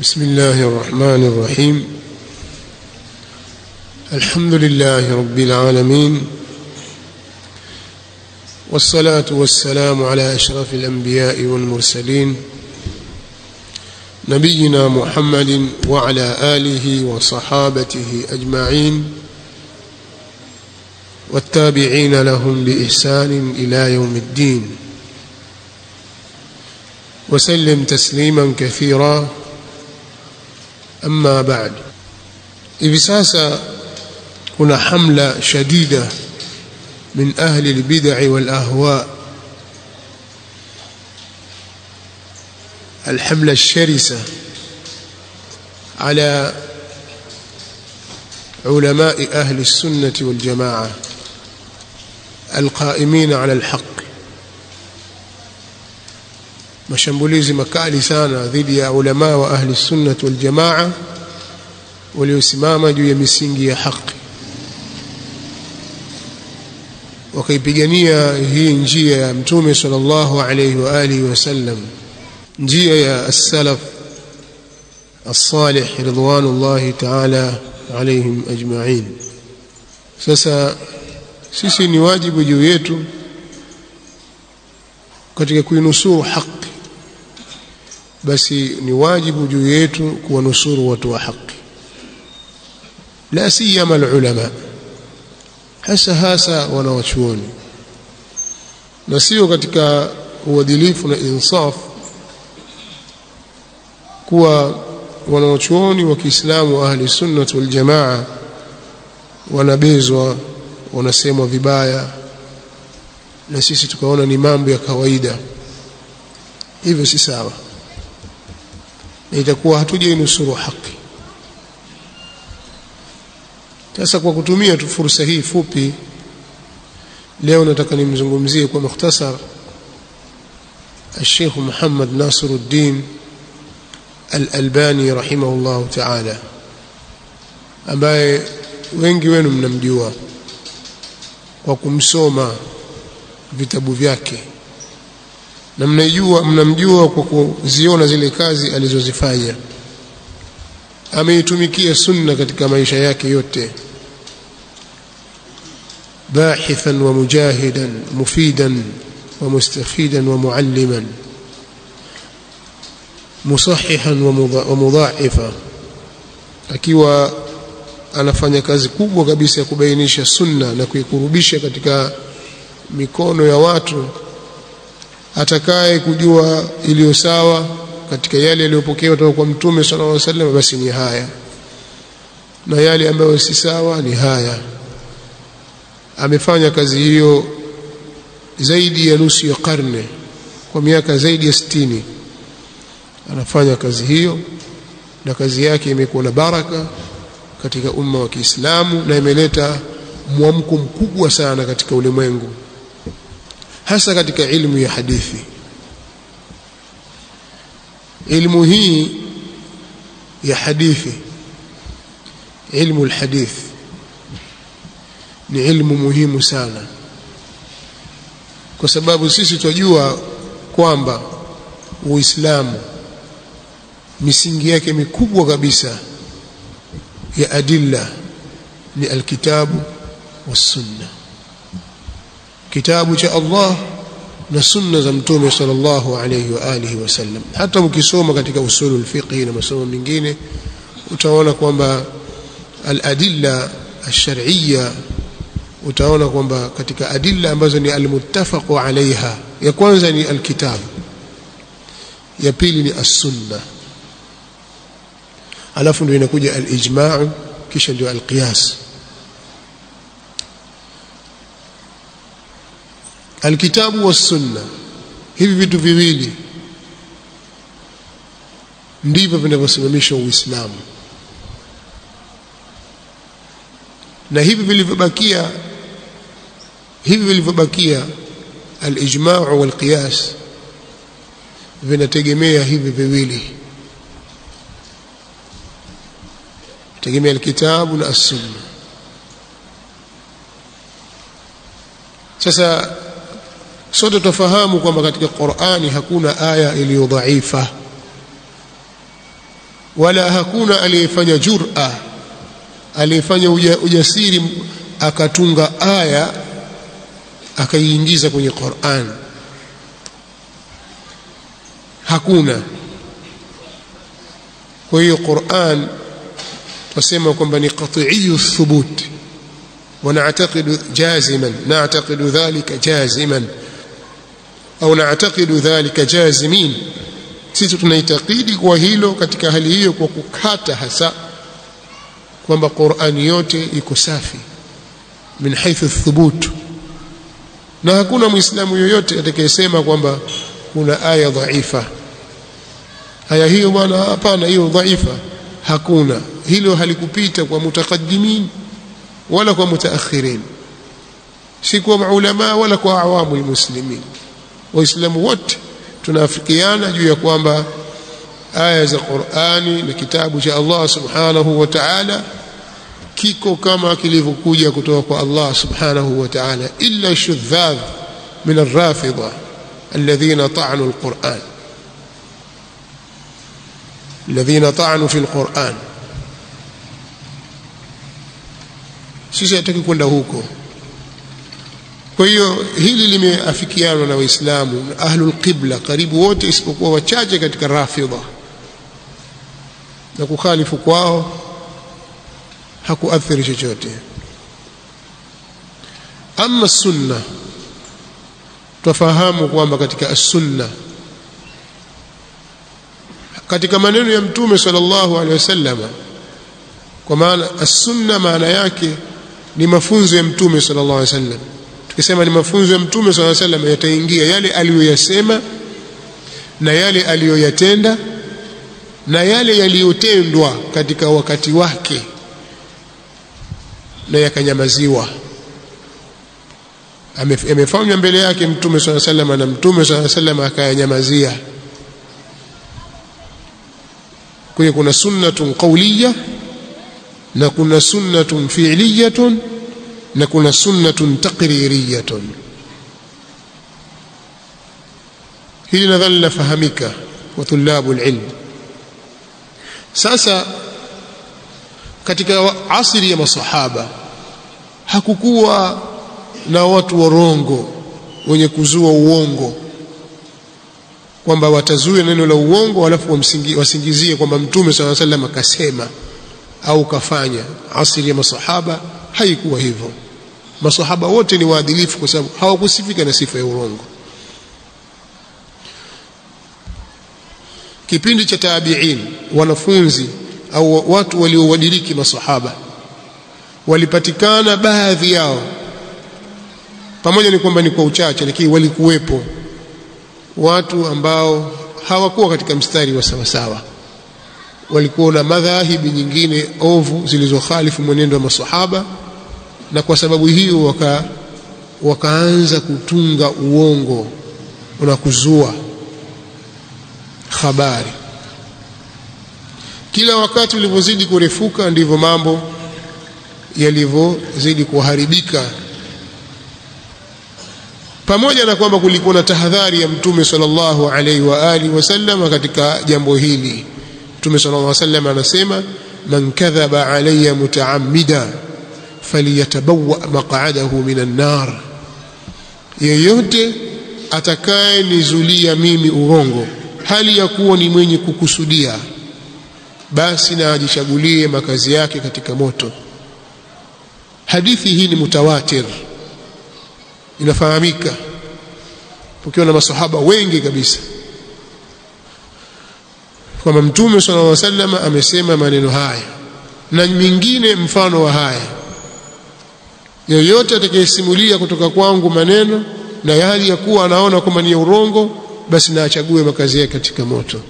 بسم الله الرحمن الرحيم. الحمد لله رب العالمين. والصلاة والسلام على أشرف الأنبياء والمرسلين نبينا محمد وعلى آله وصحابته أجمعين. والتابعين لهم بإحسان إلى يوم الدين. وسلم تسليما كثيرا. أما بعد. hivi sasa kuna hamla shadida min ahli albid'i wal ahwa الحملة الشرسة على علماء أهل السنة والجماعة القائمين على الحق. Mashambulizi makali sana dhidi ya ulama wa ahli sunnah wal jamaa waliosimama juu ya misingi ya haki wakaipigania hii njia ya mtume sallallahu alayhi wa alihi wasallam njia ya as-salaf as-salih ridwanullahi ta'ala alayhim ajma'in sasa sisi ni wajibu juu yetu katika kuinusuru haki basi ni wajibu juu yetu kuwanusuru watu wa haki. La siyama alulama hasa hasa wanawachuoni. Na sio katika uadilifu na insaf kuwa wanawachuoni wa Kiislamu wa ahli sunnah wal jamaa wanabezwa wanasemwa vibaya na sisi tukaona ni mambo ya kawaida. Hivyo si sawa itakuwa hatujainusuru haki sasa kwa kutumia tu fursa hii fupi leo nataka nimzungumzie kwa mukhtasar الشيخ محمد ناصر الدين الألباني رحمه الله تعالى ambaye wengi wenu mnamjua kwa kumsoma vitabu vyake na mnajua mnamjua kwa kuziona zile kazi alizozifanya ameitumikia sunna katika maisha yake yote باحثا ومجاهدا مفيدا ومستفيدا ومعلما مصححا ومضاعفا akiwa anafanya kazi kubwa kabisa ya kubainisha sunna na kuikurubisha katika mikono ya watu atakaye kujua iliyo sawa katika yale yaliyopokewa kutoka kwa mtume sallallahu alaihi wasallam basi ni haya. Na yale ambayo si sawa ni haya. Amefanya kazi hiyo zaidi ya nusu ya karne kwa miaka zaidi ya sitini. Anafanya kazi hiyo na kazi yake imekuwa na baraka katika umma wa Kiislamu na imeleta mwamko mkubwa sana katika ulimwengu hasa katika ilmu ya hadithi. Ilmu hii ya hadithi ilmu alhadith ni ilmu muhimu sana. Kwa sababu sisi tunajua kwamba uislamu misingi yake mikubwa kabisa ya adilla ni alkitabu was-sunnah kitabu cha Allah na sunna za mtume sallallahu alayhi wa alihi wasallam hata mkisoma katika usulul fiqh na masomo mengine utaona kwamba al-adilla ash-shar'iyya utaona kwamba katika adilla ambazo ni al-muttafaqu alaiha ya kwanza ni al-kitab ya pili ni as-sunna alafu ndio inakuja al-ijma' kisha ndio al-qiyas alkitabu was-sunna hivi vitu viwili ndivyo vinavyosimamisha uislamu. Na hivi vilivyobakia hivi vilivyobakia alijma'u walqiyas vinategemea hivi viwili. Tegemea alkitabu na as-sunna. Sasa sote tufahamu kwamba katika Qur'ani hakuna aya iliyo dhaifa. Wala hakuna aliyefanya jur'a. Aliyefanya ujasiri akatunga aya akaiingiza kwenye Qur'an. Hakuna. Kwa hiyo Qur'an twasema kwamba ni qati'iyu thubut. Wa na'taqidu jaziman na'taqidu dhalika jaziman au naatakidu dhalika jazimin. Sisi tunaitakidi kwa hilo katika hali hiyo kwa kukata hasa kwamba Qur'ani yote iko safi min haithu thubut. Na hakuna muislamu yoyote atakayesema kwamba kuna aya dhaifa. Aya hiyo bwana hapana hiyo dhaifa hakuna. Hilo halikupita kwa mutakaddimin wala kwa mutaakhirin si kwa maulama wala kwa awamu almuslimin waislamu wote tunaafikiana juu ya kwamba aya za Qur'ani na kitabu cha Allah subhanahu wa ta'ala kiko kama kilivyokuja kutoka kwa Allah subhanahu wa ta'ala illa shudhadh min ar-rafidha alladhina ta'anu al-Qur'an alladhina ta'anu fi al-Qur'an sisi hataki kwenda huko kwa hiyo hili limeafikiana na waislamu ahlul qibla karibu wote isipokuwa wachache katika rafidha. Na kukhalifu kwao hakuathiri chochote. Ama sunna twafahamu kwamba katika as-sunna katika maneno ya mtume sallallahu alaihi wasallam kwa maana as-sunna maana yake ni mafunzo ya mtume sallallahu alaihi wasallam tukisema ni mafunzo ya mtume alaihi wasallam yataingia. Yale aliyoyasema na yale aliyoyatenda na yale yaliyotendwa katika wakati wake na yakanyamaziwa. Amefanywa mbele yake mtume swalla salam na mtume swalla salama akayanyamazia. Kwa kuna sunnatun qawliya na kuna sunnatun fi'liyatun na kuna sunnatun taqririyatun. Hili nadhani linafahamika kwa tulabu alilm sasa katika asri ya masahaba hakukuwa na watu warongo wenye kuzua uongo kwamba watazuia neno la uongo alafu wasingizie kwamba mtume sala salam akasema au kafanya. Asri ya masahaba haikuwa hivyo masahaba wote ni waadilifu kwa sababu hawakusifika na sifa ya urongo kipindi cha tabi'in wanafunzi au watu waliowadiriki masahaba walipatikana baadhi yao. Pamoja ni kwamba ni kwa uchache lakini walikuwepo watu ambao hawakuwa katika mstari wa sawasawa. Walikuwa na madhahibi nyingine ovu zilizokhalifu mwenendo wa masahaba na kwa sababu hiyo waka wakaanza kutunga uongo na kuzua habari. Kila wakati ulivyozidi kurefuka ndivyo mambo yalivyozidi kuharibika. Pamoja na kwamba kulikuwa na tahadhari ya mtume sallallahu alaihi wa alihi wasallam katika jambo hili. Mtume sallallahu alaihi wasallam anasema man kadhaba alayya mutaammida faliyatabawa maq'adahu minan nar yeyote atakayenizulia mimi urongo hali ya kuwa ni mwenye kukusudia basi na ajichagulie makazi yake katika moto. Hadithi hii ni mutawatir. Inafahamika. Ukiwa na masahaba wengi kabisa. Kwamba mtume sallallahu alaihi wasallam amesema maneno haya. Na mingine mfano wa haya yoyote atakayesimulia kutoka kwangu maneno na hali ya kuwa anaona kwamba ni urongo basi na achague makazi yake katika moto.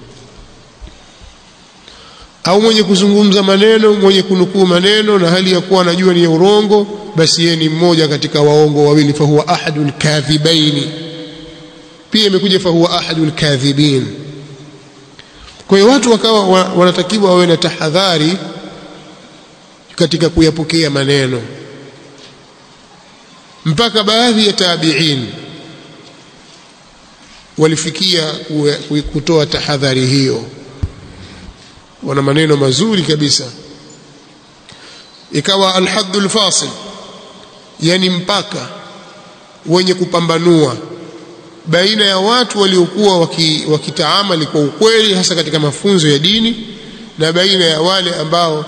Au mwenye kuzungumza maneno mwenye kunukuu maneno na hali ya kuwa anajua ni urongo basi yeye ni mmoja katika waongo wawili. Fahuwa ahadul kadhibaini. Pia imekuja fahuwa ahadul kadhibin. Kwa hiyo watu wakawa wanatakiwa wawe na tahadhari katika kuyapokea maneno mpaka baadhi ya tabi'in walifikia kutoa tahadhari hiyo. Wana maneno mazuri kabisa. Ikawa alhaddul fasil yani mpaka wenye kupambanua baina ya watu waliokuwa wakitaamali waki kwa ukweli hasa katika mafunzo ya dini na baina ya wale ambao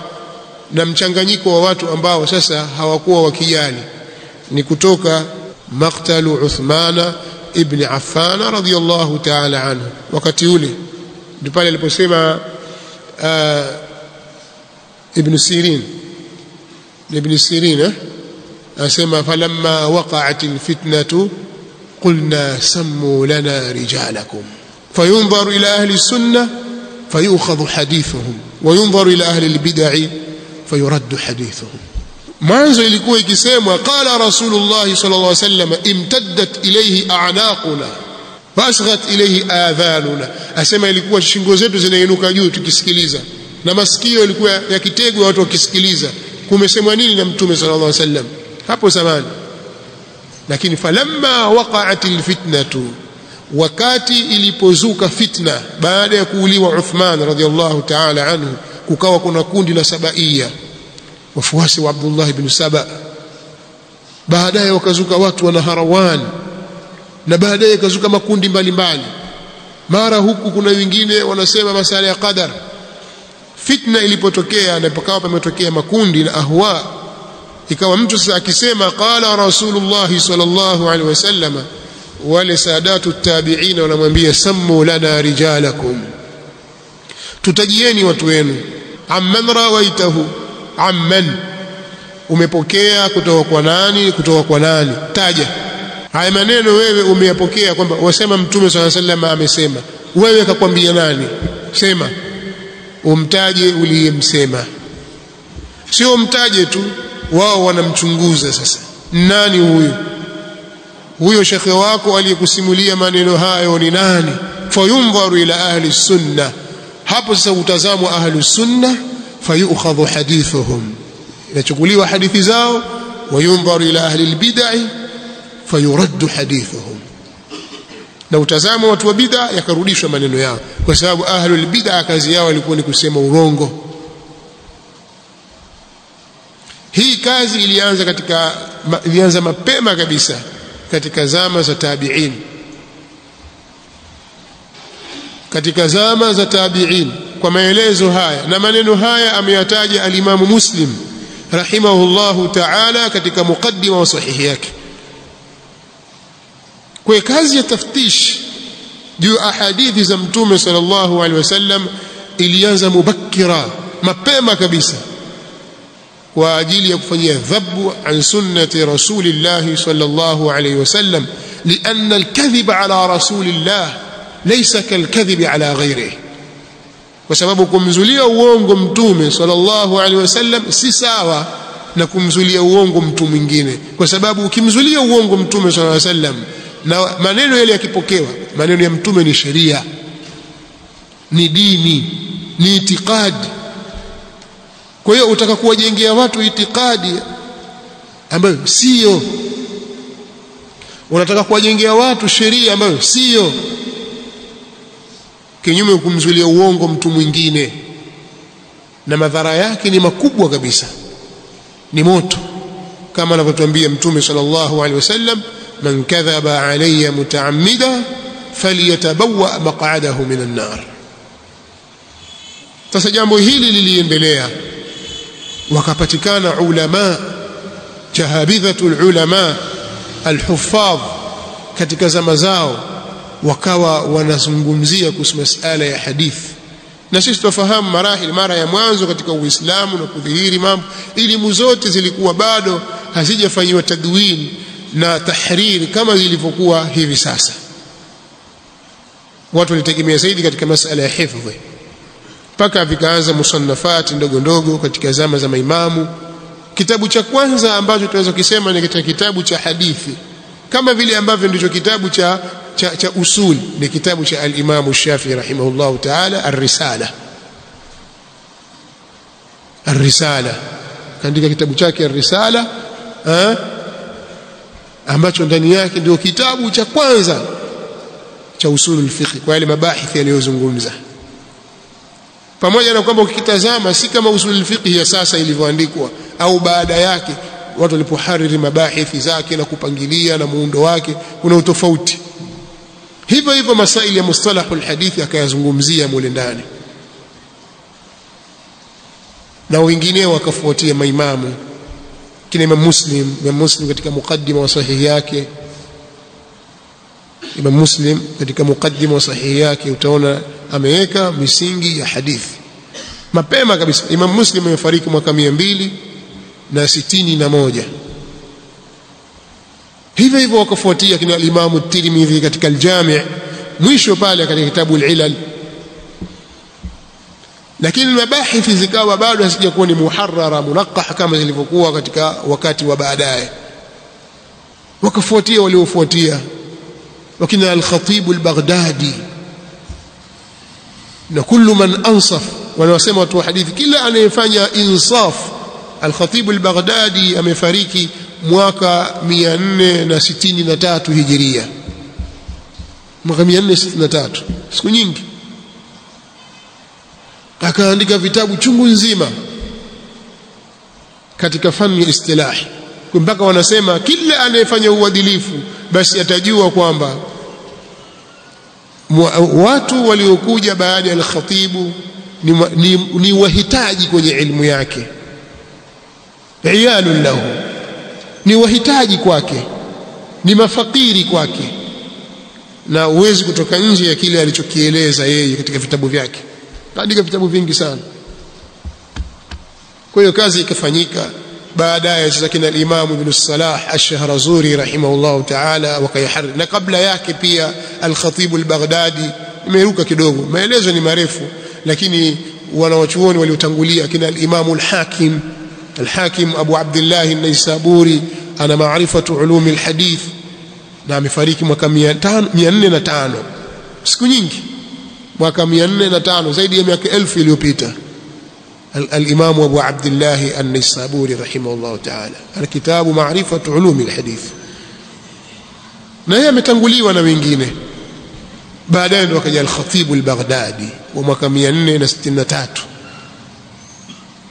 na mchanganyiko wa watu ambao sasa hawakuwa wakijali ni kutoka maktalu Uthmana ibn Affan radhiyallahu ta'ala anhu wakati ule ndipo pale aliposema uh, ibn Sirin ibn Sirin eh? asema falamma waqa'at alfitnatu qulna sammu lana rijalakum fayunظر ila ahli السنة فيؤخذ حديثهم وينظر إلى أهل البدع فيرد حديثهم mwanzo ilikuwa ikisemwa qala rasulullah sallallahu alaihi wasallam imtaddat ilayhi a'naquna wasghat ilayhi adhanuna. Asema ilikuwa shingo zetu zinainuka juu tukisikiliza na masikio yalikuwa yakitegwa watu wakisikiliza. Kumesemwa nini na mtume sallallahu alaihi wasallam? Hapo zamani. Lakini falamma waqa'at alfitnatu wakati ilipozuka fitna baada ya kuuliwa Uthman radhiallahu ta'ala anhu kukawa kuna kundi la sabaia wafuasi wa Abdullah ibn Saba. Baadaye wakazuka watu wana Harawan na baadaye kazuka makundi mbalimbali. Mara huku kuna wengine wanasema masala ya qadar. Fitna ilipotokea na pakawa pametokea makundi na ahwa. Ikawa mtu sasa akisema qala rasulullah sallallahu alaihi wasallam wale saadatu tabi'ina wanamwambia sammu lana rijalakum. Tutajieni watu wenu. Amman rawaitahu amman umepokea kutoka kwa nani kutoka kwa nani? Taja. Haya maneno wewe umeyapokea kwamba wasema mtume swalla sallam amesema. Wewe kakwambia nani? Sema. Umtaje uliyemsema. Sio umtaje tu wao wanamchunguza sasa. Nani huyu? Huyo shekhe wako aliyekusimulia maneno hayo ni nani? Fayundharu ila ahli sunna. Hapo sasa utazamwa ahli sunna fayukhadhu hadithuhum. Inachukuliwa hadithi zao wayundharu ila ahli albid'ah fayuraddu hadithuhum. Na utazama watu wa bid'a yakarudishwa maneno yao. Kwa sababu ahli albid'ah kazi yao ilikuwa ni kusema urongo. Hii kazi ilianza katika ilianza mapema kabisa katika zama za tabi'in. Katika zama za tabi'in kwa maelezo haya na maneno haya ameyataja alimamu Muslim rahimahullahu ta'ala katika mukaddima wa sahihi yake kwa kazi ya taftish juu ahadithi za mtume sallallahu alaihi wasallam ilianza mubakira mapema kabisa kwa ajili ya kufanyia dhabu an sunnati rasulillah sallallahu alayhi wasallam lianna alkadhib ala rasulillah laysa kalkadhib ala ghayrihi kwa sababu kumzulia uongo mtume sallallahu alaihi wasallam si sawa na kumzulia uongo mtu mwingine. Kwa sababu ukimzulia uongo mtume sallallahu alaihi wasallam na maneno yale yakipokewa maneno ya mtume ni sheria ni dini ni itikadi. Kwa hiyo utaka kuwajengea watu itikadi ambayo sio unataka kuwajengea watu sheria ambayo sio kinyume kumzulia uongo mtu mwingine. Na madhara yake ni makubwa kabisa. Ni moto. Kama anavyotuambia mtume sallallahu alaihi wasallam man kadhaba alayya mutaammida falyatabawa maq'adahu minan nar. Sasa jambo hili liliendelea. Wakapatikana ulama jahabidhatul ulama alhuffadh katika zama zao wakawa wanazungumzia kuhusu masala ya hadithi na sisi tunafahamu marahil mara ya mwanzo katika Uislamu na kudhihiri mambo elimu zote zilikuwa bado hazijafanyiwa tadwin na tahriri kama zilivyokuwa hivi sasa. Watu walitegemea zaidi katika masala ya hifdhi mpaka vikaanza musannafati ndogo ndogo katika zama za maimamu. Kitabu cha kwanza ambacho tunaweza kusema ni katika kitabu cha hadithi kama vile ambavyo ndicho kitabu cha cha, cha usul ni kitabu cha al-Imam Shafi'i rahimahullahu ta'ala ar-Risala. ar-Risala. Kaandika kitabu chake ar-Risala eh ambacho ndani yake ndio kitabu cha kwanza cha usulul fiqh kwa yale mabahithi yaliyozungumza. Pamoja na kwamba ukitazama si kama usul fiqh ya sasa ilivyoandikwa au baada yake watu walipohariri mabahithi zake na kupangilia na muundo wake kuna utofauti. Hivyo hivyo masaili ya mustalahul hadithi akayazungumzia mule ndani. Na wengineo wakafuatia maimamu kina Imam Muslim Imam Muslim katika mukaddima wa sahihi yake. Imam Muslim katika mukaddima wa sahihi yake utaona ameweka misingi ya hadithi. Mapema kabisa Imam Muslim amefariki mwaka mia mbili na sitini na moja hivyo hivyo wakafuatia kina Imamu Tirmidhi katika Aljami' mwisho pale katika kitabu Al-Ilal lakini mabahithi zikawa bado hazijakuwa ni muharrara munaqah kama zilivyokuwa katika wakati wa baadaye wakafuatia waliofuatia wakina al-Khatib al-Baghdadi na kullu man ansaf wanaosema watu wa hadithi kila anayefanya insaf al-Khatib al-Baghdadi amefariki mwaka 463 hijiria. Mwaka 463 siku nyingi. Akaandika vitabu chungu nzima katika fani ya istilahi. Mpaka wanasema kila anayefanya uadilifu basi atajua kwamba watu waliokuja baada ya al-khatibu ni, ni, ni wahitaji kwenye ilmu yake iyalun lahu. Ni wahitaji kwake. Ni mafakiri kwake. Na uwezi kutoka nje ya kile alichokieleza yeye katika vitabu vyake. Kaandika vitabu vingi sana. Kwa hiyo kazi ikafanyika. Baadaye sasa kina al-Imam Ibn Salah Ash-Shahrazuri rahimahullah ta'ala wakayahariri na kabla yake pia al-Khatib al-Baghdadi. Imeruka kidogo. Maelezo ni marefu. Lakini wanawachuoni waliotangulia kina al-Imam al-Hakim al-Hakim Abu Abdullah an-Naisaburi ana maarifatu ulumi al-hadith na amefariki mwaka 405 siku nyingi mwaka 405 zaidi ya miaka 1000 iliyopita الإمام أبو عبد الله النيسابوري رحمه الله تعالى الكتاب معرفة علوم الحديث na yeye ametanguliwa na wengine baadaye ndo akaja al-Khatib al-Baghdadi wa mwaka 463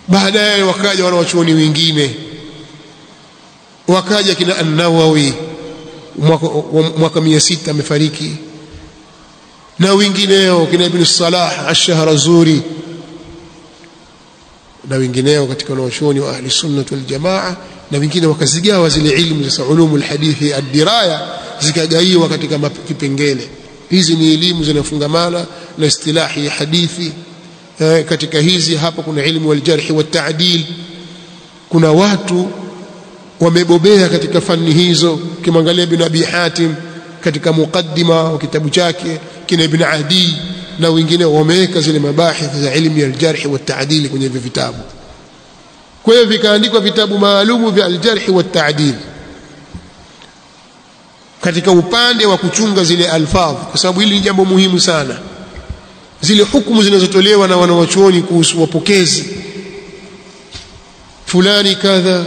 baadaye wakaja wanawachuoni wengine. Wakaja kina an-Nawawi. Mwaka mwaka 600 amefariki. Na wengineo kina Ibn Salah ash-Shahrazuri. Na wengineo katika wanawachuoni wa ahli sunnah wal jamaa. Na wengine wakazigawa zile ilmu za ulumul hadithi ad-diraya zikagaiwa katika kipengele. Hizi ni elimu zinafungamana na istilahi ya hadithi katika hizi hapa kuna ilmu wal jarh wa ta'dil. Kuna watu wamebobea katika fani hizo. Kimwangalia ibn abi hatim katika muqaddima wa kitabu chake kina ibn adi na wengine wameweka zile mabahith za ilmu ya aljarhi wa ta'dil kwenye hivyo vitabu. Kwa hiyo vikaandikwa vitabu maalumu vya aljarhi wa ta'dil. Katika upande wa kuchunga zile alfadh kwa sababu hili ni jambo muhimu sana zile hukumu zinazotolewa na wanawachuoni kuhusu wapokezi. Fulani kadha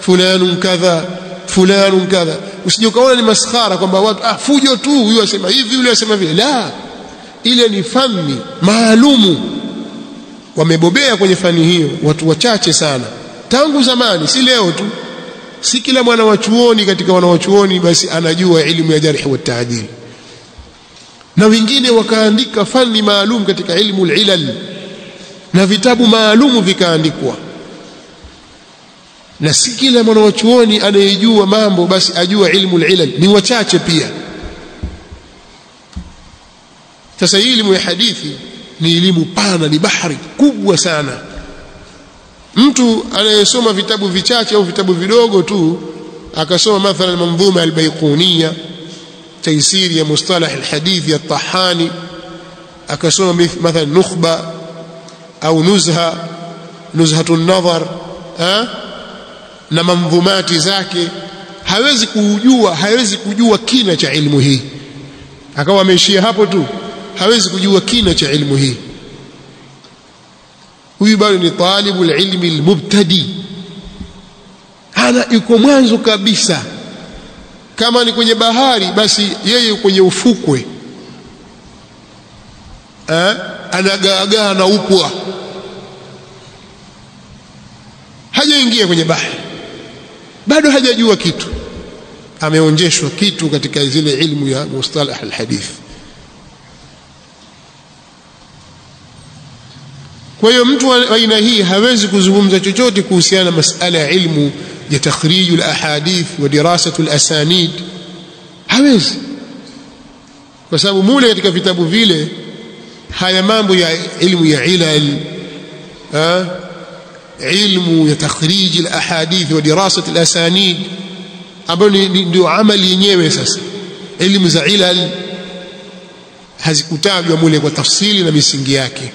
fulanun kadha fulanun kadha. Usije ukaona ni maskhara kwamba watu ah fujo tu huyu asema hivi yule asema vile. La ile ni fani maalumu. Wamebobea kwenye fani hiyo watu wachache sana. Tangu zamani si leo tu si kila mwana wa chuoni katika wanawachuoni basi anajua elimu ya jarhi wa taadil na wengine wakaandika fani maalum katika ilmu ilal na vitabu maalumu vikaandikwa. Na si kila mwanachuoni anayejua mambo basi ajua ilmu ilal ni wachache pia. Sasa elimu ya hadithi ni elimu pana ni bahari kubwa sana. Mtu anayesoma vitabu vichache au vitabu vidogo tu akasoma mathalan manzuma albayquniya تيسير يا مصطلح الحديث يا الطحاني. أكسوم مثلا نخبة أو نزهة نزهة النظر ها؟ نمنظمات زاكي هايزي كوجوا هايزي كوجوا كينة علمه. أكوا من شيء هابتو هايزي كوجوا كينة علمه. ويبالني طالب العلم المبتدي. هذا يكون منذ كبيسة. Kama ni kwenye bahari basi yeye kwenye ufukwe. Eh? Anagaagaa na upwa. Hajaingia kwenye bahari. Bado hajajua kitu. Ameonjeshwa kitu katika zile ilmu ya mustalah alhadith. Kwa hiyo mtu wa aina hii hawezi kuzungumza chochote kuhusiana na masala ya ilmu alahadith wa dirasatu alasanid hawezi kwa sababu mule katika vitabu vile haya mambo ya ilmu ya ilal ilmu ya takhriji alahadith wa dirasati alasanid ambayo ndio amali yenyewe sasa elimu za ilal hazikutajwa mule kwa tafsili na misingi yake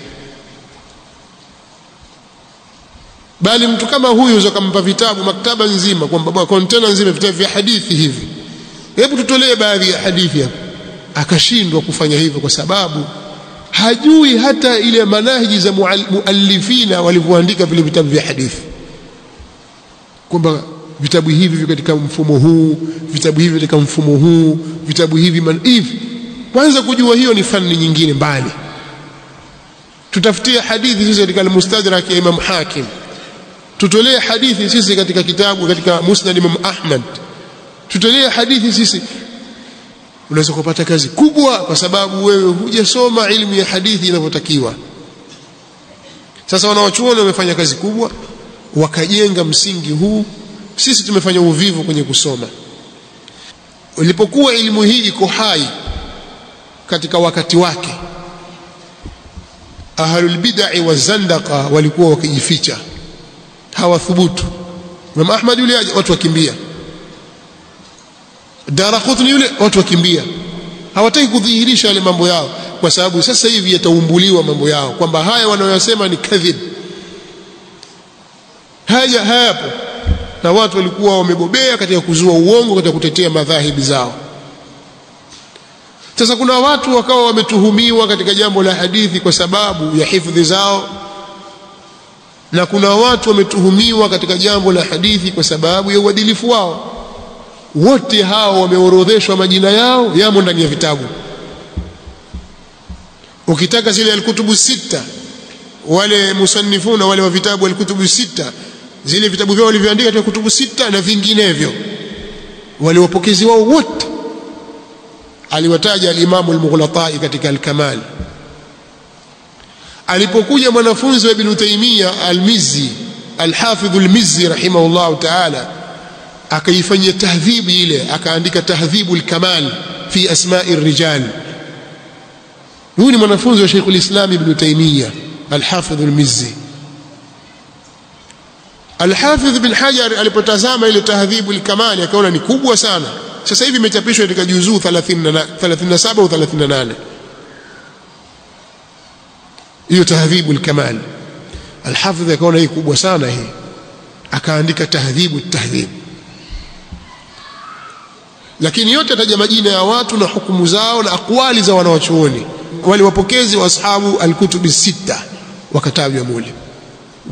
bali mtu kama huyu unaweza kumpa vitabu maktaba nzima kwamba kontena nzima vitabu vya hadithi hivi. Hebu tutolee baadhi ya hadithi hapo. Akashindwa kufanya hivyo kwa sababu hajui hata ile manahiji za muallifina walivyoandika vile vitabu vya hadithi. Kwamba vitabu hivi viko katika mfumo huu vitabu hivi katika mfumo huu vitabu hivi hivi. Kwanza kujua hiyo ni fani nyingine mbali. Tutafutie hadithi hizo katika al-mustadrak ya Imam Hakim tutolee hadithi sisi katika kitabu katika Musnad Imam Ahmad. Tutolee hadithi sisi. Unaweza kupata kazi kubwa kwa sababu wewe hujasoma ilmu ya hadithi inavyotakiwa. Sasa wanawachuoni wamefanya kazi kubwa wakajenga msingi huu. Sisi tumefanya uvivu kwenye kusoma. Ilipokuwa elimu hii iko hai katika wakati wake ahlulbidai wa zandaka walikuwa wakijificha hawathubutu. Imam Ahmad yule watu wakimbia. Daraqutni yule watu wakimbia. Hawataki kudhihirisha yale mambo yao kwa sababu sasa hivi yataumbuliwa mambo yao kwamba haya wanayosema ni kadhib. Haya hayapo na watu walikuwa wamebobea katika kuzua uongo katika kutetea madhahibi zao. Sasa kuna watu wakawa wametuhumiwa katika jambo la hadithi kwa sababu ya hifadhi zao na kuna watu wametuhumiwa katika jambo la hadithi kwa sababu ya uadilifu wao. Wote hao wameorodheshwa majina yao yamo ndani ya vitabu. Ukitaka zile alkutubu sita wale musannifuna wale wa vitabu alkutubu sita zile vitabu vyao walivyoandika katika kutubu sita na vinginevyo. Wale wapokezi wao wote aliwataja alimamu al-Mughlatai katika al-Kamal alipokuja mwanafunzi wa Ibn Taymiyyah al-Mizzi al-Hafidh al-Mizzi rahimahullah ta'ala akaifanyia tahdhibu ile akaandika tahdhibu al-Kamal fi asma'i ar-rijal huyu ni mwanafunzi wa Sheikh al-Islam Ibn Taymiyyah al-Hafidh al-Mizzi Al-Hafidh bin Hajar alipotazama ile tahdhibu al-Kamal akaona ni kubwa sana sasa hivi imechapishwa katika juzuu 37 au 38 hiyo tahdhibu al-kamal. Akaona hii kubwa sana hii. Akaandika tahdhibu tahdhib. Lakini yote ataja majina ya watu na hukumu zao na akwali za wanawachuoni wale wapokezi wa ashabu al-kutubi sita wakatajwa mule.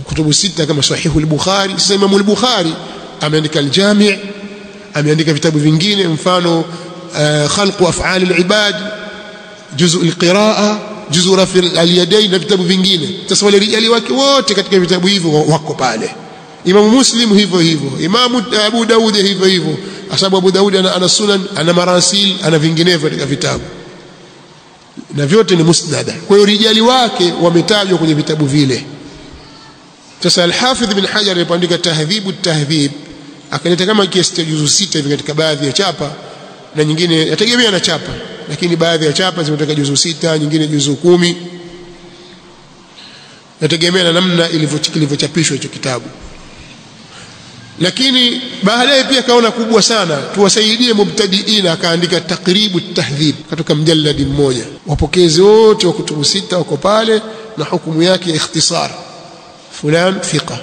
Kutubu sita kama sahihu al-bukhari sasa imamu al-bukhari ameandika al-jami' ameandika vitabu vingine mfano khalqu af'al al-ibad juzu al-qiraa juzu rafi al-yadayn na vitabu vingine. Sasa wale rijali wake wote katika vitabu hivyo wako pale. Imam Muslim hivyo hivyo. Imam Abu Daud hivyo hivyo. Asabu Abu Daud ana, ana sunan ana marasil ana vinginevyo katika vitabu. Na vyote ni musnada. Kwa hiyo rijali wake wametajwa kwenye vitabu vile. Sasa al-Hafidh bin Hajar alipoandika tahdhibu tahdhib akaleta kama kiasi cha juzu sita hivi katika baadhi ya chapa na nyingine yategemea na chapa lakini baadhi ya chapa zimetaka juzu sita nyingine juzu kumi. Nategemea na namna ilivyochapishwa hicho kitabu. Lakini baadaye pia kaona kubwa sana tuwasaidie mubtadiina akaandika takribu tahdhib katoka mjalladi mmoja. Wapokezi wote wa kutubu sita wako pale na hukumu yake ya ikhtisar. Fulan thiqa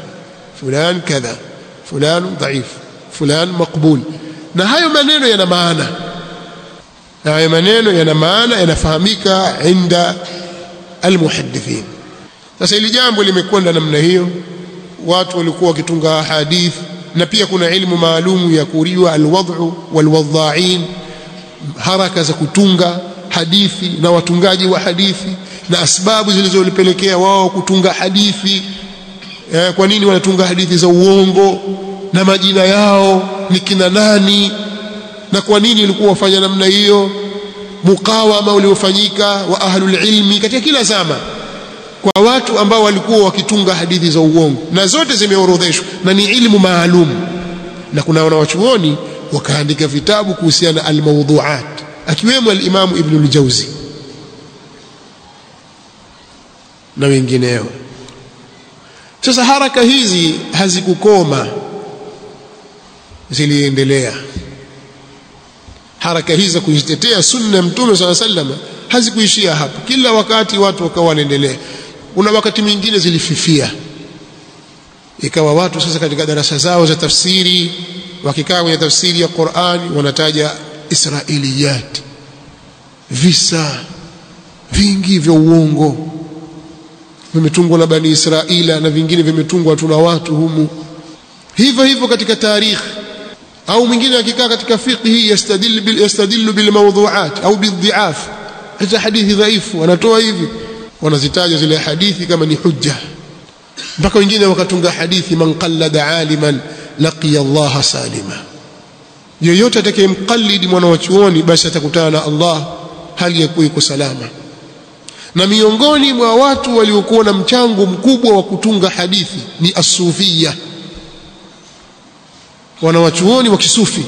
fulan kadha fulan dhaif fulan maqbul. Na hayo maneno yana maana na hayo maneno yana maana yanafahamika inda almuhaddithin. Sasa hili jambo limekwenda namna hiyo. Watu walikuwa wakitunga hadith na pia kuna ilmu maalum ya kuriwa alwad'u walwadha'in haraka za kutunga hadithi na watungaji wa hadithi na asbabu zilizolipelekea wao kutunga hadithi. Eh, kwa nini wanatunga hadithi za uongo na majina yao ni kina nani na kwa nini ilikuwa wafanya namna hiyo? Mukawama uliofanyika wa ahlul ilmi katika kila zama kwa watu ambao walikuwa wakitunga hadithi za uongo na zote zimeorodheshwa na ni ilmu maalum. Na kuna wanawachuoni wakaandika vitabu kuhusiana na almawdhuat akiwemo alimamu ibn al-Jawzi na wengineo. Sasa haraka hizi hazikukoma ziliendelea haraka hizi za kuzitetea sunna ya mtume sala sallama hazikuishia hapo. Kila wakati watu wakawa wanaendelea. Kuna wakati mwingine zilififia. Ikawa watu sasa katika darasa zao za tafsiri wakikaa kwenye tafsiri ya Qur'ani wanataja israiliyat. Visa vingi vya uongo. Vimetungwa na bani Israila na vingine vimetungwa tu na watu humu. Hivyo hivyo katika tarikhi au mwingine akikaa katika fiqhi yastadil bil yastadillu bil mawdhu'at au bidhi'af hata hadithi dhaifu wanatoa hivi. Wanazitaja zile hadithi kama ni hujja. Mpaka wengine wakatunga hadithi man qallada aliman laqiya Allah salima. Yoyote atakayemqallidi mwana wa chuoni basi atakutana na Allah hali ya kuwa salama. Na miongoni mwa watu waliokuwa na mchango mkubwa wa kutunga hadithi ni asufia wanawachuoni wa kisufi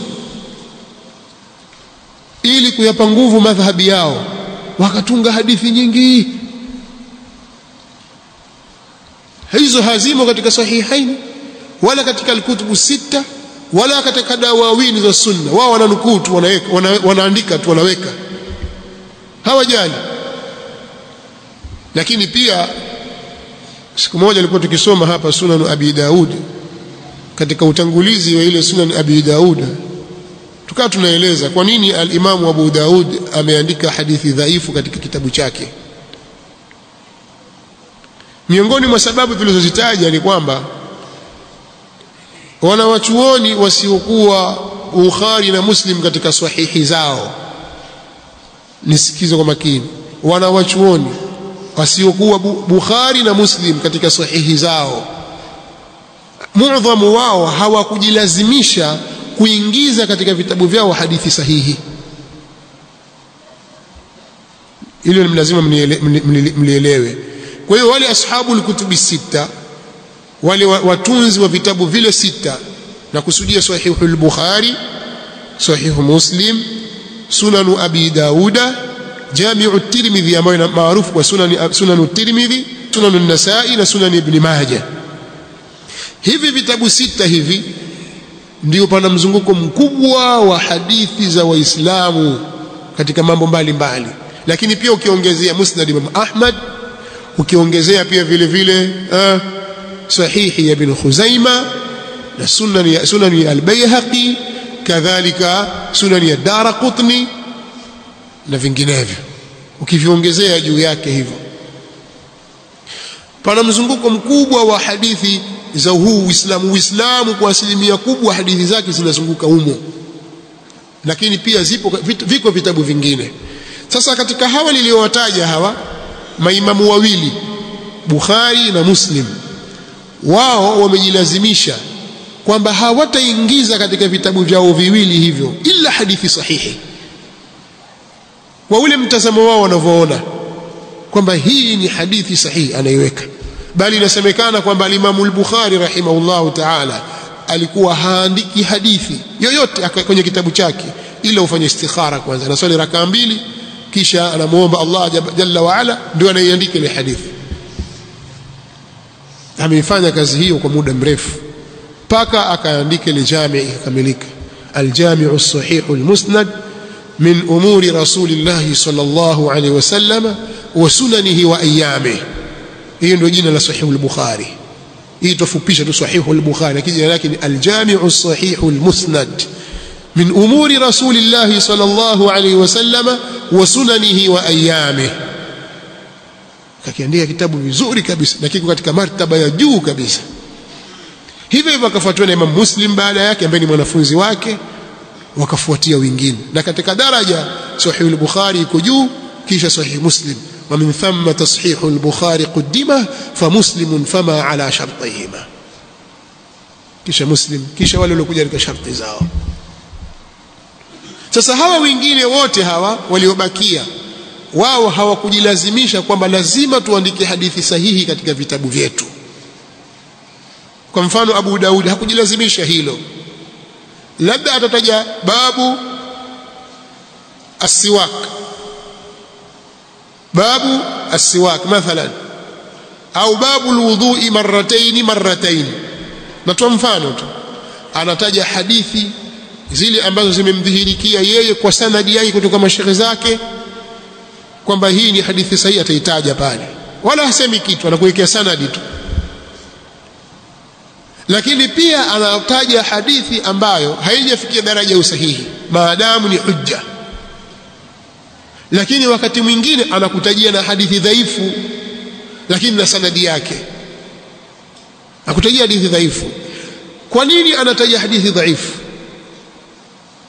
ili kuyapa nguvu madhhabi yao wakatunga hadithi nyingi. Hizo hazimo katika sahihaini wala katika alkutubu sita wala katika dawawini za sunna. Wao wananukuu tu wanaweka wana, wanaandika tu wanaweka. Hawajali. Lakini pia siku moja alikuwa tukisoma hapa sunanu abi daud katika utangulizi wa ile sunan abi daud tukawa tunaeleza kwa nini alimamu abu daud ameandika hadithi dhaifu katika kitabu chake. Miongoni mwa sababu tulizozitaja ni kwamba wanawachuoni wasiokuwa Bukhari na Muslim katika sahihi zao. Nisikize kwa makini. Wanawachuoni wasiokuwa Bukhari na Muslim katika sahihi zao muadhamu wao hawakujilazimisha kuingiza katika vitabu vyao hadithi sahihi. Hilo ni lazima mlielewe. Kwa hiyo wale ashabu alkutubi sita wale watunzi wa vitabu vile sita na kusudia sahihu al-Bukhari sahihu Muslim sunanu Abi Dauda jami'u at-Tirmidhi ambayo maarufu kwa sunan sunanu at-Tirmidhi sunanu an-Nasa'i na sunani ibni Majah hivi vitabu sita hivi ndio pana mzunguko mkubwa wa hadithi za waislamu katika mambo mbalimbali mbali. lakini pia ukiongezea Musnad Imam Ahmad ukiongezea pia vile vile uh, sahihi ya ibn Khuzaima na sunani ya sunani ya albayhaqi kadhalika sunani ya dara qutni na vinginevyo ukiviongezea juu yake hivyo pana mzunguko mkubwa wa hadithi za huu Uislamu Uislamu kwa asilimia kubwa hadithi zake zinazunguka humo. Lakini pia zipo viko vitabu vingine. Sasa katika hawa niliowataja hawa maimamu wawili Bukhari na Muslim wao wamejilazimisha kwamba hawataingiza katika vitabu vyao viwili hivyo ila hadithi sahihi. Kwa ule mtazamo wao wanavyoona kwamba hii ni hadithi sahihi anaiweka bali inasemekana kwamba alimamu al-Bukhari rahimahullahu ta'ala alikuwa haandiki hadithi yoyote kwenye kitabu chake ila ufanye istikhara kwanza anaswali rakaa mbili kisha anamuomba Allah jalla wa ala ndio anaiandika ile hadithi ameifanya kazi hiyo kwa muda mrefu mpaka akaandika ile jami ikamilika aljami'u as-sahih al-musnad min umuri rasulillah sallallahu alayhi wasallam wa sunanihi wa ayyamihi hiyo ndio jina la sahihu al-bukhari hii tofupisha tu sahihu al-bukhari lakini jina lake ni al-jami'u as-sahih al-musnad min umuri rasulillahi sallallahu alayhi wasallam wa sunanihi wa ayyamihi kakiandika kitabu vizuri kabisa na kiko katika martaba ya juu kabisa. Hivyo hivyo akafuatiwa na Imam Muslim baada yake ambaye ni mwanafunzi wake wakafuatia wengine. Na katika daraja sahihu al-bukhari iko juu kisha sahih muslim ومن ثم تصحيح البخاري قدمه فمسلم فما على شرطيهما kisha muslim kisha wale waliokuja katika sharti zao sasa hawa wengine wote hawa waliobakia wao hawakujilazimisha kwamba lazima tuandike hadithi sahihi katika vitabu vyetu kwa mfano Abu Daudi hakujilazimisha hilo labda atataja babu asiwak babu asiwak mathalan. Au babu alwudhu'i marratayn marratayn. Natoa mfano tu. Anataja hadithi zile ambazo zimemdhihirikia yeye kwa sanadi yake kutoka mashaikh zake kwamba hii ni hadithi sahihi ataitaja pale. Wala hasemi kitu anakuwekea sanadi tu. Lakini pia anataja hadithi ambayo haijafikia daraja usahihi. Maadamu ni hujja lakini wakati mwingine anakutajia na hadithi dhaifu lakini na sanadi yake. Akutajia hadithi dhaifu. Kwa nini anataja hadithi dhaifu?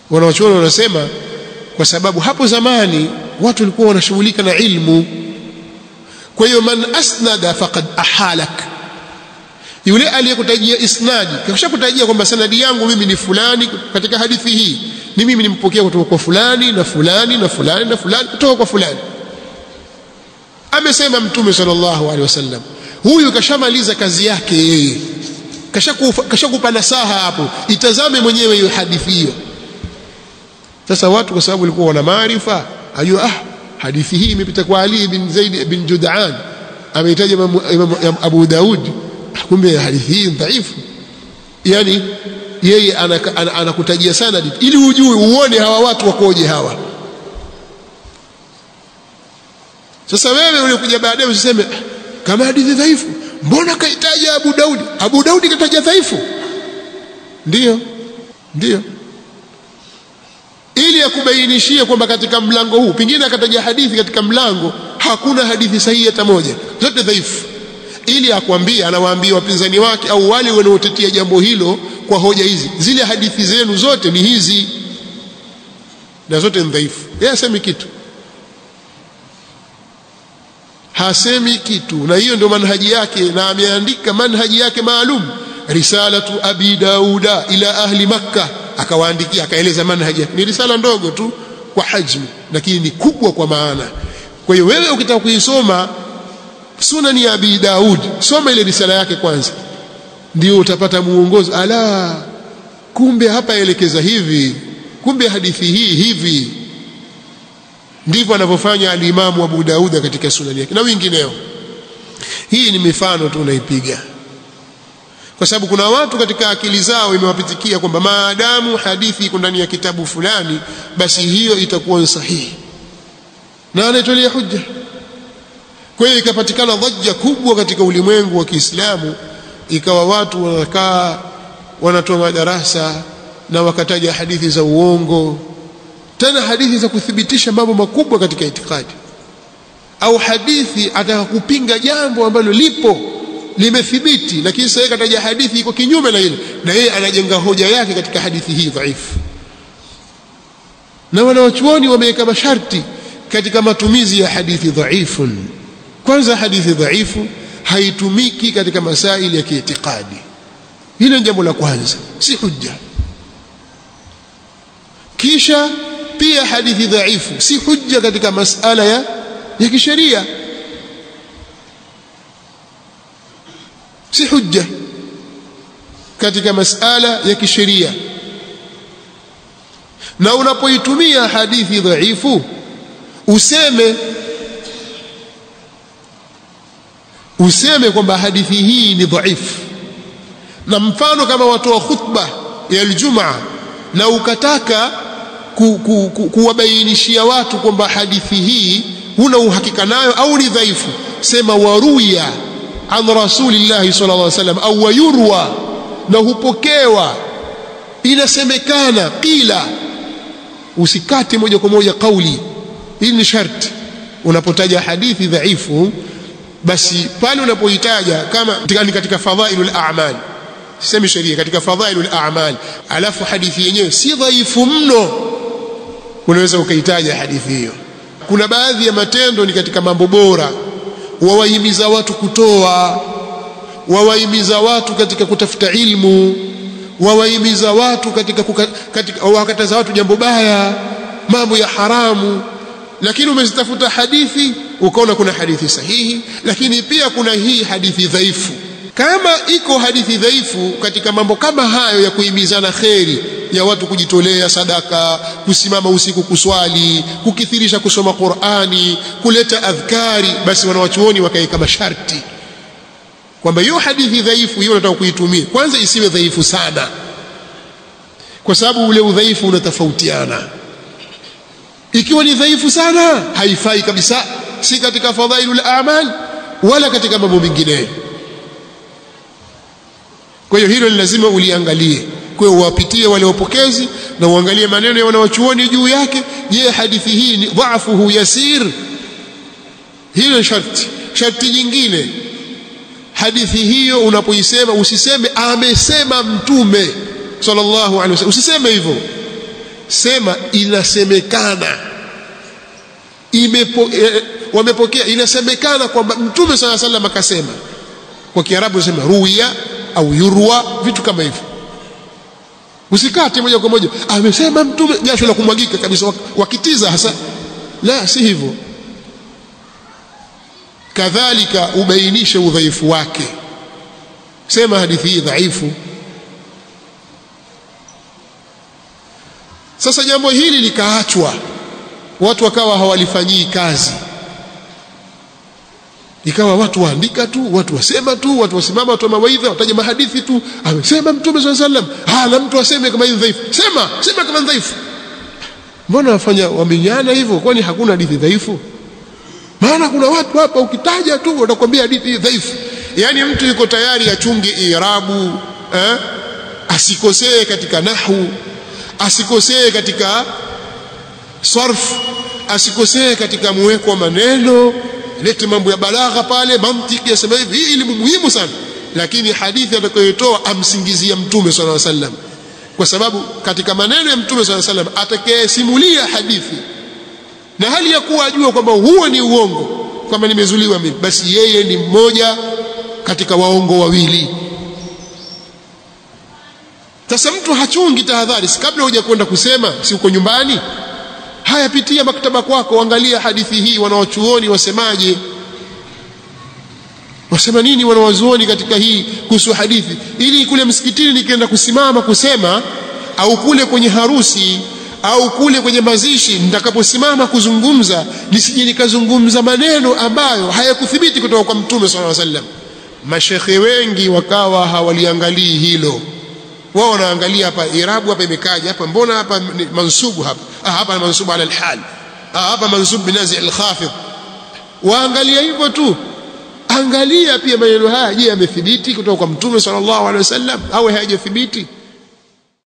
Wanawachuoni wanasema kwa sababu hapo zamani watu walikuwa wanashughulika na ilmu. Kwa hiyo man asnada faqad ahalak. Yule aliyekutajia isnadi kisha kutajia kwamba sanadi yangu mimi ni fulani katika hadithi hii ni mimi nimpokea kutoka kwa fulani na fulani na fulani na fulani kutoka kwa fulani. Amesema mtume sallallahu alaihi wasallam huyu kashamaliza kazi yake yeye kashakupa kasha nasaha hapo itazame mwenyewe hiyo hadithi hiyo. Sasa watu kwa sababu walikuwa wana maarifa ajua ah hadithi hii imepita kwa Ali bin Zaid bin Jud'an ameitaja Imam Abu Daud. Kumbe hadithi hii dhaifu. Yani yeye anakutajia sanadi ili ujue uone hawa watu wakoje hawa. Sasa wewe ulikuja baadaye usiseme kama hadithi dhaifu mbona kaitaja Abu Daudi? Abu Daudi kataja dhaifu. Ndiyo ndiyo ili akubainishie kwamba katika mlango huu pengine akataja hadithi katika mlango hakuna hadithi sahihi hata moja. Zote dhaifu ili akwambie anawaambia wapinzani wake au wale wanaotetea jambo hilo kwa hoja hizi. Zile hadithi zenu zote ni hizi. Na zote ni dhaifu. Yeye asemi kitu. Hasemi kitu. Na hiyo ndio manhaji yake na ameandika manhaji yake maalum. Risalatu abi dauda ila ahli Makka, akawaandikia akaeleza manhaji ni risala ndogo tu kwa hajmi lakini ni kubwa kwa maana. Kwa hiyo wewe ukitaka kuisoma sunani ya abi daud. Soma ile risala yake kwanza. Ndio utapata muongozo. Ala kumbe hapa elekeza hivi. Kumbe hadithi hii hivi. Ndivyo anavyofanya alimamu Abu Dauda katika sunani yake. Na wengineo hii ni mifano tu unaipiga. Kwa sababu kuna watu katika akili zao imewapitikia kwamba maadamu hadithi iko ndani ya kitabu fulani basi hiyo itakuwa sahihi. Na anaitolea hujja kwa hiyo ikapatikana dhajja kubwa katika ulimwengu wa Kiislamu ikawa watu wanakaa wanatoa madarasa na wakataja hadithi za uongo tena hadithi za kuthibitisha mambo makubwa katika itikadi. Au hadithi ataka kupinga jambo ambalo lipo limethibiti lakini sasa kataja hadithi iko kinyume na ile na yeye anajenga hoja yake katika hadithi hii dhaifu. Na wanawachuoni wameweka masharti katika matumizi ya hadithi dhaifun kwanza hadithi dhaifu haitumiki katika masaili ya kiitikadi. Hilo ni jambo la kwanza si hujja. Kisha pia hadithi dhaifu si hujja katika masala ya ya kisheria. Si hujja katika masala ya kisheria. Na unapoitumia hadithi dhaifu useme useme kwamba hadithi hii ni dhaifu na mfano kama watoa khutba ya aljumaa na ukataka ku, ku, ku, kuwabainishia watu kwamba hadithi hii huna uhakika nayo au ni dhaifu sema waruya an rasulillahi sallallahu alaihi wasallam au wayurwa na hupokewa. Inasemekana qila usikate moja kwa moja kauli. Hii ni sharti unapotaja hadithi dhaifu basi pale unapoitaja kama ni katika fadhailul a'mal. Sisemi sheria katika fadhailul a'mal. Alafu hadithi yenyewe si dhaifu mno. Unaweza ukaitaja hadithi hiyo. Kuna baadhi ya matendo ni katika mambo bora. Wawahimiza watu kutoa. Wawahimiza watu katika kutafuta ilmu. Wawahimiza watu katika, kuka, katika wakataza watu jambo baya mambo ya haramu. Lakini umezitafuta hadithi ukaona kuna hadithi sahihi lakini pia kuna hii hadithi dhaifu. Kama iko hadithi dhaifu katika mambo kama hayo ya kuhimizana kheri ya watu kujitolea sadaka kusimama usiku kuswali kukithirisha kusoma Qur'ani kuleta adhkari basi wanawachuoni wakaweka masharti kwamba hiyo hadithi dhaifu hiyo unataka kuitumia. Kwanza isiwe dhaifu sana. Kwa sababu ule udhaifu unatofautiana. Ikiwa ni dhaifu sana haifai kabisa si katika fadhailul a'mal wala katika mambo mengineyo kwa hiyo hilo ni lazima uliangalie. Kwa hiyo uwapitie wale wapokezi na uangalie maneno ya wanawachuoni juu yake. Je hadithi hii ni dhaafuhu yasir? Hilo sharti. Sharti jingine. Hadithi hiyo unapoisema usiseme amesema mtume sallallahu alaihi wasallam. Usiseme hivyo. Sema inasemekana. Imepo e, wamepokea. Inasemekana kwamba mtume sala sallam akasema kwa kiarabu sema ruya au yurwa vitu kama hivyo. Usikate moja kwa moja. Amesema mtume jasho la kumwagika kabisa wakitiza hasa. La si hivyo. Kadhalika ubainishe udhaifu wake. Sema hadithi hii dhaifu. Sasa jambo hili likaachwa. Watu wakawa hawalifanyii kazi ikawa watu waandika tu watu wasema tu watu wasimama watu wa mawaidha wataja mahadithi tu. Amesema mtume swalla sallam na mtu aseme kama hivi dhaifu. Sema sema kama dhaifu. Mbona wafanya wamenyana hivyo? Kwani hakuna hadithi dhaifu? Maana kuna watu hapa ukitaja tu watakwambia hadithi dhaifu. Yani mtu yuko tayari achunge irabu eh? asikosee katika nahu asikosee katika sarf asikosee katika muweko wa maneno lete mambo ya balagha pale mantiki yasema hivi hii elimu muhimu sana. Lakini hadithi atakayotoa amsingizia mtume sallallahu alaihi wasallam. Kwa sababu katika maneno ya mtume sallallahu alaihi sallam atakayesimulia hadithi na hali ya kuwa ajua kwamba huo ni uongo kwamba nimezuliwa mimi basi yeye ni mmoja katika waongo wawili. Sasa mtu hachungi tahadhari kabla huja kwenda kusema si uko nyumbani haya pitia maktaba kwako angalia hadithi hii wanawachuoni wasemaje? Wasema nini wanawazuoni katika hii kuhusu hadithi? Ili kule msikitini nikienda kusimama kusema au kule kwenye harusi au kule kwenye mazishi nitakaposimama kuzungumza nisije nikazungumza maneno ambayo hayakuthibiti kutoka kwa mtume sallallahu alaihi wasallam. Mashekhe wengi wakawa hawaliangalii hilo. Wao wanaangalia hapa irabu hapa imekaja hapa mbona hapa mansubu hapa hapa mansub ala alhal. Ah, hapa mansubu binazi alkhafid. Waangalia hivyo tu. Angalia pia maneno haya. Je yamethibiti kutoka kwa mtume sallallahu alaihi wasallam? Au hayajathibiti